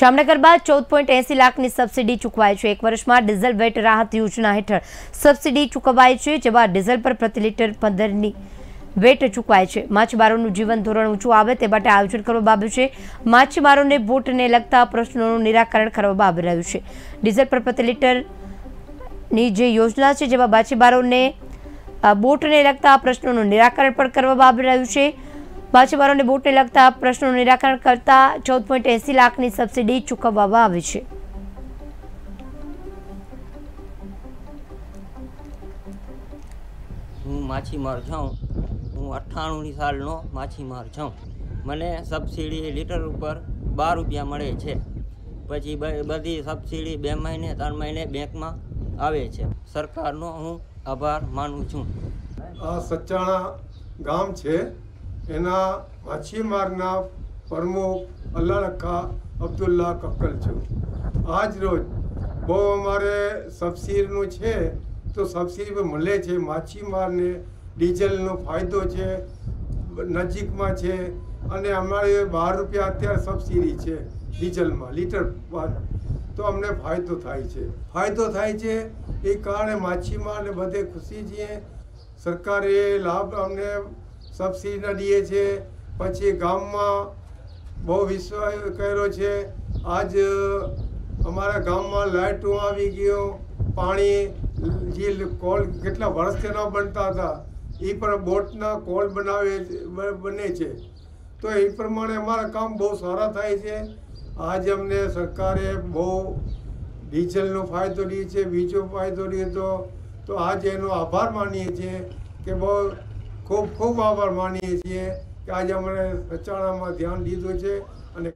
જામનગર બાદ ચૌદ પોઈન્ટ એસી લાખની સબસિડી ચૂકવાય છે. એક વર્ષમાં ડીઝલ વેટ રાહત યોજના હેઠળ સબસિડી ચૂકવાય છે, જેમાં ડીઝલ પર પ્રતિ લીટર પંદરની વેટ ચૂકવાય છે. માછીમારોનું જીવન ધોરણ ઊંચું આવે તે માટે આયોજન કરવામાં આવ્યું છે. માછીમારોને બોટને લગતા પ્રશ્નોનું નિરાકરણ કરવામાં આવી રહ્યું છે. ડીઝલ પર પ્રતિ લીટરની જે યોજના છે, જેમાં માછીમારોને બોટને લગતા પ્રશ્નોનું નિરાકરણ પણ કરવામાં આવી રહ્યું છે. માછીમારોને બોટને લગતા પ્રશ્નોનું નિરાકરણ કરતા ચૌદ પોઈન્ટ એસી લાખની સબસિડી ચૂકવવામાં આવી છે. હું માછીમાર છું. હું અઠ્ઠાણુંની સાલનો માછીમાર છું. મને સબસિડી લીટર ઉપર બાર રૂપિયા મળે છે. પછી બ- બધી સબસિડી બે મહિને ત્રણ મહિને બેંકમાં આવે છે. સરકારનો હું આભાર માનું છું. આ સચ્ચાણા ગામ છે. એના માછીમારના પ્રમુખ અલ્લાહખા અબ્દુલ્લા કક્કલ છું. આજ રોજ બહુ અમારે સબસિડીનું છે, તો સબસિડી પણ મળે છે માછીમારને ડીઝલનો ફાયદો છે, નજીકમાં છે, અને અમારે બાર રૂપિયા અત્યારે સબસિડી છે ડીઝલમાં, લીટર બાદ. તો અમને ફાયદો થાય છે. ફાયદો થાય છે એ કારણે માછીમારને બધે ખુશી છીએ. સરકારે લાભ અમને સબસિડીના દે છે. પછી ગામમાં બહુ વિશ્વાસ કર્યો છે. આજ અમારા ગામમાં લાઇટો આવી ગયો. પાણી, જે કોલ કેટલા વર્ષથી ન બનતા હતા, એ પણ બોટના કોલ બનાવે બને છે. તો એ પ્રમાણે અમારા કામ બહુ સારા થાય છે. આજ અમને સરકારે બહુ ડીઝલનો ફાયદો દે છે, બીજો ફાયદો દીધો તો આજે એનો આભાર માનીએ છીએ કે બહુ ખૂબ ખૂબ આભાર માનીએ છીએ કે આજે અમને સચાણામાં ધ્યાન દીધું છે અને